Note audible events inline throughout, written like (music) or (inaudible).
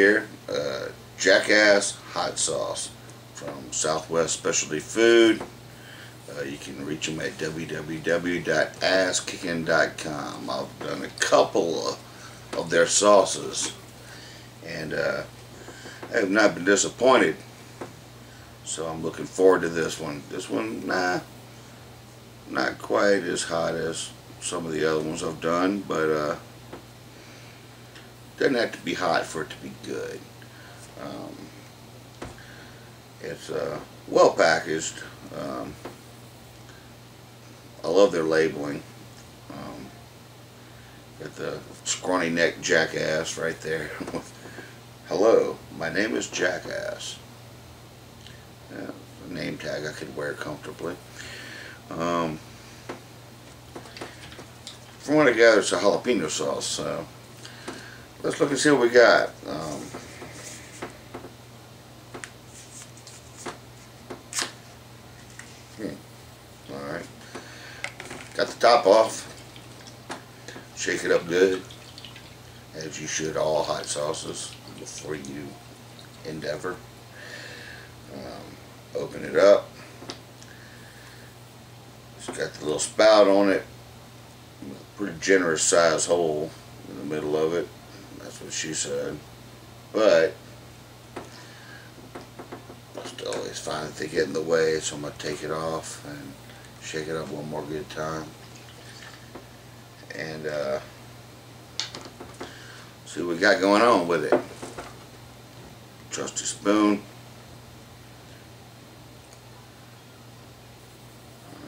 here. Uh, Jackass Hot Sauce from Southwest Specialty Food. Uh, you can reach them at www.asskickin.com. I've done a couple of, of their sauces and uh, I have not been disappointed. So I'm looking forward to this one. This one, nah, not quite as hot as some of the other ones I've done, but uh, doesn't have to be hot for it to be good. Um, it's uh, well packaged. Um, I love their labeling. Um, got the scrawny neck jackass right there. (laughs) Hello, my name is Jackass. Yeah, a name tag I could wear comfortably. Um, from what I gather, it's a jalapeno sauce. So let's look and see what we got. Um, hmm. All right, got the top off. Shake it up good, as you should all hot sauces before you endeavor. Um, open it up. It's got the little spout on it. Pretty generous size hole in the middle of it. What she said. But still always find that they get in the way, so I'm gonna take it off and shake it up one more good time. And uh, see what we got going on with it. Trusty spoon.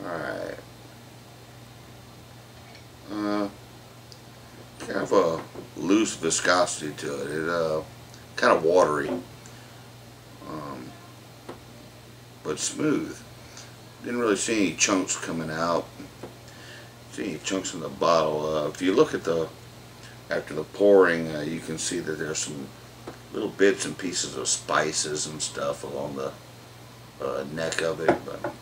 Alright. Uh, kind of a loose viscosity to it. It uh, kind of watery. Um, but smooth. Didn't really see any chunks coming out. See any chunks in the bottle. Uh, if you look at the after the pouring, uh, you can see that there's some little bits and pieces of spices and stuff along the uh, neck of it. But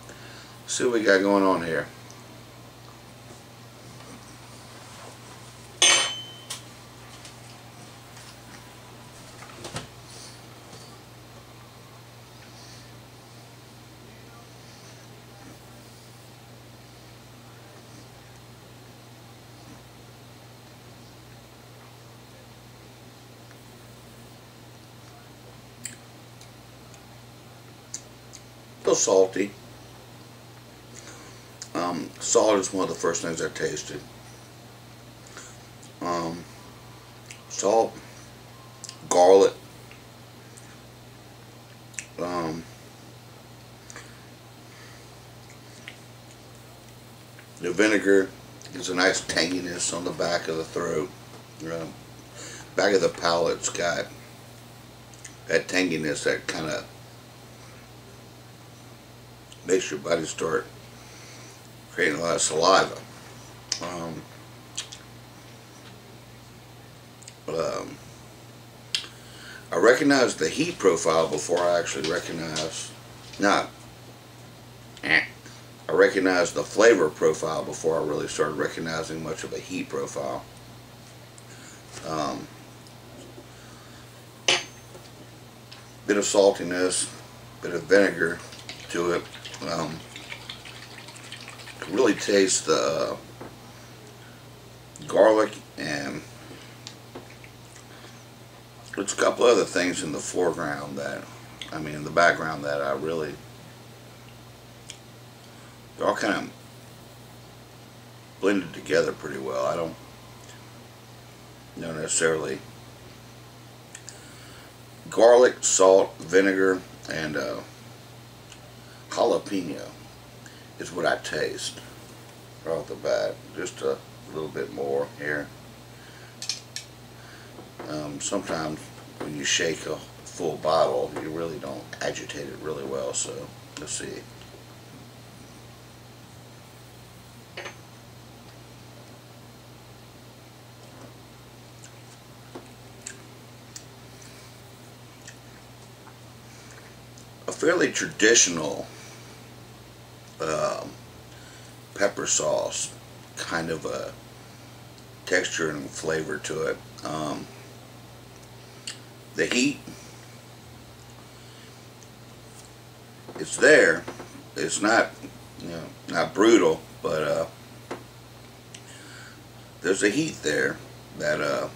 see what we got going on here. Little salty. Um, salt is one of the first things I tasted. Um, salt, garlic, um, the vinegar gives a nice tanginess on the back of the throat. Um, back of the palate's got that tanginess that kind of makes your body start creating a lot of saliva. Um, um, I recognized the heat profile before I actually recognized, not, eh, I recognized the flavor profile before I really started recognizing much of a heat profile. Um, bit of saltiness, bit of vinegar to it. Um, really taste the uh, garlic and there's a couple other things in the foreground that I mean in the background that I really they're all kind of blended together pretty well. I don't know necessarily. Garlic salt vinegar and uh, jalapeno is what I taste right off the bat. Just a little bit more here. Um, sometimes when you shake a full bottle, you really don't agitate it really well, so let's see. A fairly traditional um, pepper sauce kind of a texture and flavor to it. Um, the heat it's there. It's not you know not brutal but uh, there's a heat there that uh,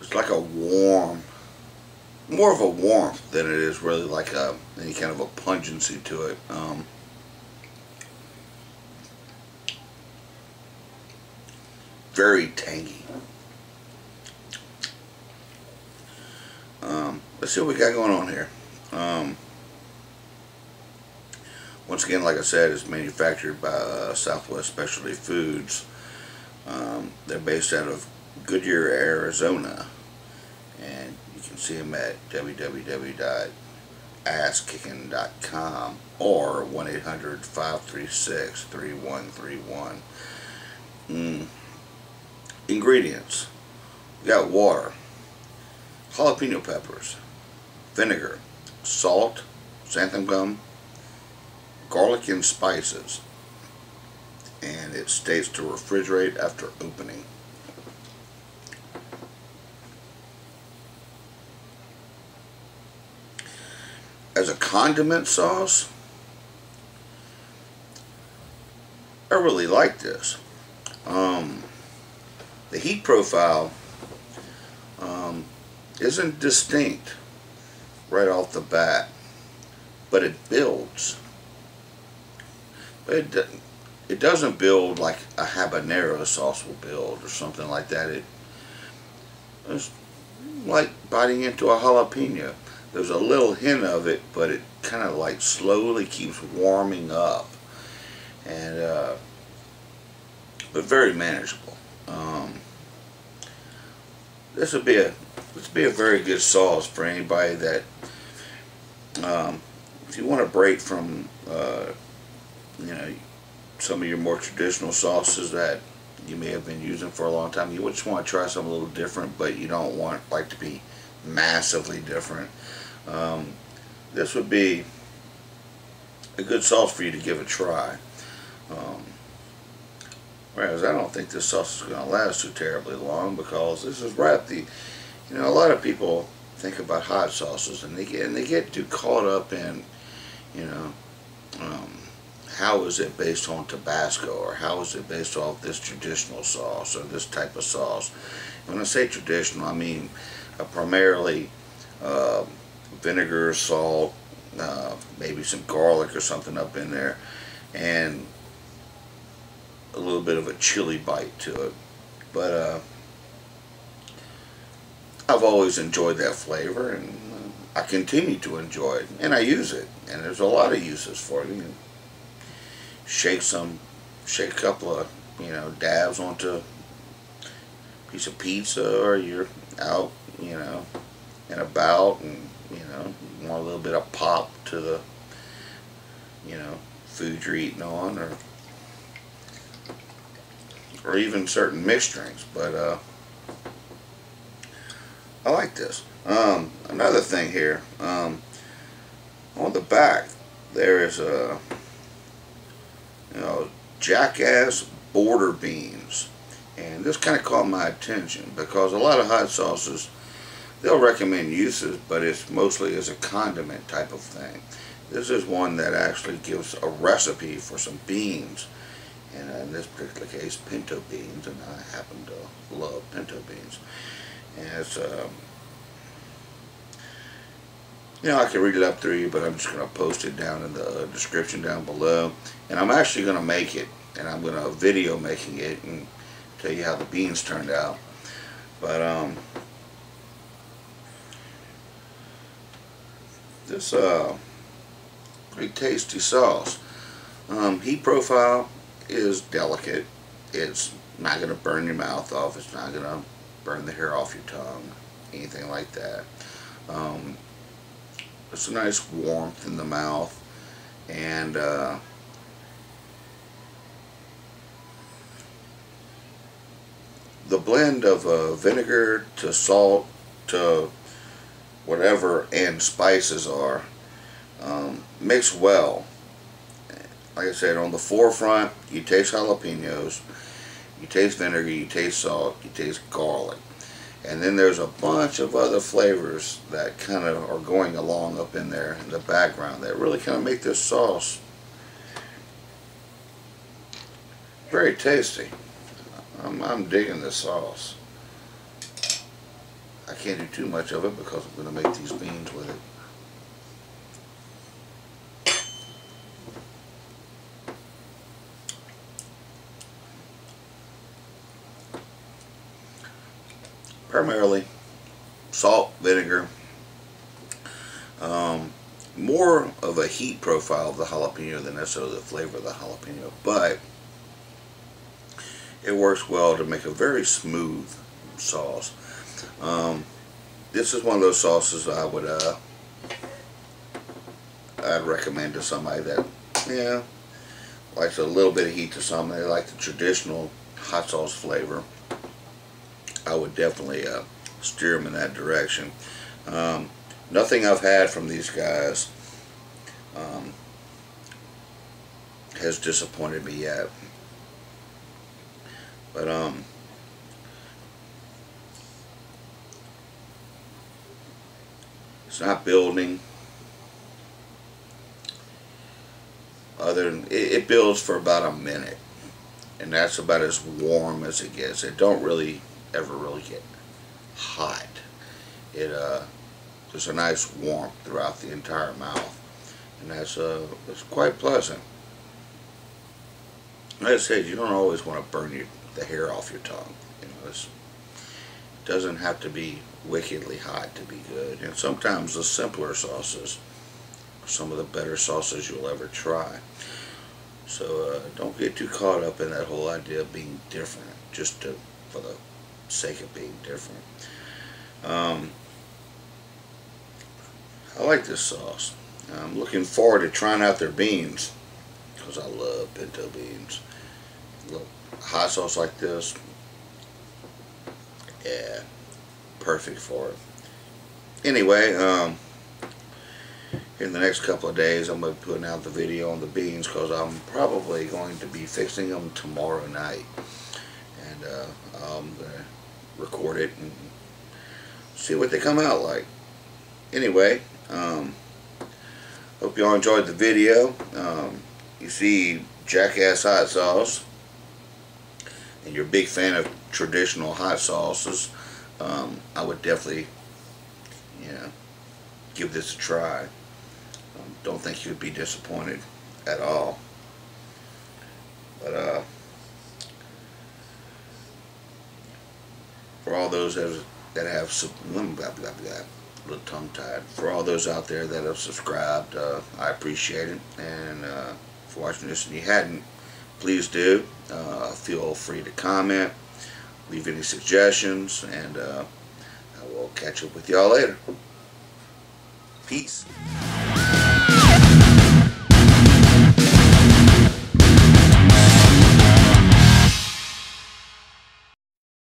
it's like a warm more of a warmth than it is really like a any kind of a pungency to it um, very tangy um, let's see what we got going on here um, once again, like I said, it's manufactured by uh, Southwest Specialty Foods. Um, they're based out of Goodyear, Arizona. See them at www.asskickin.com or 1-800-536-3131. Mm. Ingredients. We got water, jalapeno peppers, vinegar, salt, xanthan gum, garlic and spices and it states to refrigerate after opening. As a condiment sauce, I really like this. Um, the heat profile um, isn't distinct right off the bat, but it builds it it doesn't build like a habanero sauce will build or something like that. It it's like biting into a jalapeno. There's a little hint of it, but it kind of like slowly keeps warming up, and uh, but very manageable. Um, this would be a this would be a very good sauce for anybody that um, if you want to break from uh, you know, some of your more traditional sauces that you may have been using for a long time. You just want to try something a little different, but you don't want like to be massively different. Um, this would be a good sauce for you to give a try. Um, whereas I don't think this sauce is going to last too terribly long because this is right the, you know, a lot of people think about hot sauces and they get, and they get too caught up in, you know, um, how is it based on Tabasco or how is it based off this traditional sauce or this type of sauce. When I say traditional, I mean uh, primarily uh, vinegar, salt, uh, maybe some garlic or something up in there, and a little bit of a chili bite to it. But uh, I've always enjoyed that flavor, and I continue to enjoy it, and I use it, and there's a lot of uses for it shake some, shake a couple of, you know, dabs onto a piece of pizza or you're out, you know, and about and, you know, want a little bit of pop to the, you know, food you're eating on or or even certain mixed drinks, but uh, I like this. Um, another thing here, um, on the back there is a you know, jackass border beans. And this kind of caught my attention because a lot of hot sauces, they'll recommend uses, but it's mostly as a condiment type of thing. This is one that actually gives a recipe for some beans. And in this particular case, pinto beans, and I happen to love pinto beans. And it's, um, you know, I can read it up through you, but I'm just going to post it down in the description down below. And I'm actually going to make it, and I'm going to video making it and tell you how the beans turned out. But, um, this, uh, pretty tasty sauce. Um, heat profile is delicate. It's not going to burn your mouth off. It's not going to burn the hair off your tongue. Anything like that. Um, it's a nice warmth in the mouth and uh, the blend of uh, vinegar to salt to whatever and spices are um, mix well like I said on the forefront you taste jalapenos you taste vinegar you taste salt you taste garlic And then there's a bunch of other flavors that kind of are going along up in there in the background that really kind of make this sauce very tasty. I'm, I'm digging this sauce. I can't do too much of it because I'm going to make these beans with it. primarily salt, vinegar, um, more of a heat profile of the jalapeno than necessarily the flavor of the jalapeno, but it works well to make a very smooth sauce. Um, this is one of those sauces I would uh, I'd recommend to somebody that yeah likes a little bit of heat to some. They like the traditional hot sauce flavor. I would definitely uh, steer them in that direction. Um, nothing I've had from these guys um, has disappointed me yet. But um, it's not building. Other than it, it builds for about a minute, and that's about as warm as it gets. It don't really ever really get hot. It uh, there's a nice warmth throughout the entire mouth, and that's uh, it's quite pleasant. Like I said, you don't always want to burn your, the hair off your tongue. You know, it doesn't have to be wickedly hot to be good. And sometimes the simpler sauces are some of the better sauces you'll ever try. So uh, don't get too caught up in that whole idea of being different just to, for the sake of being different. Um, I like this sauce. I'm looking forward to trying out their beans because I love pinto beans. Look, hot sauce like this, yeah, perfect for it. Anyway, um, in the next couple of days I'm going to be putting out the video on the beans because I'm probably going to be fixing them tomorrow night. And uh, I'm going to record it and see what they come out like. Anyway, um, hope y'all enjoyed the video. Um, you see Jackass Hot Sauce and you're a big fan of traditional hot sauces, um, I would definitely, you know, give this a try. Um, don't think you'd be disappointed at all. But, uh, for all those that have, that have blah, blah, blah, a little tongue tied. For all those out there that have subscribed, uh, I appreciate it. And uh, for watching this and you hadn't, please do. Uh, feel free to comment, leave any suggestions, and uh, I will catch up with y'all later. Peace.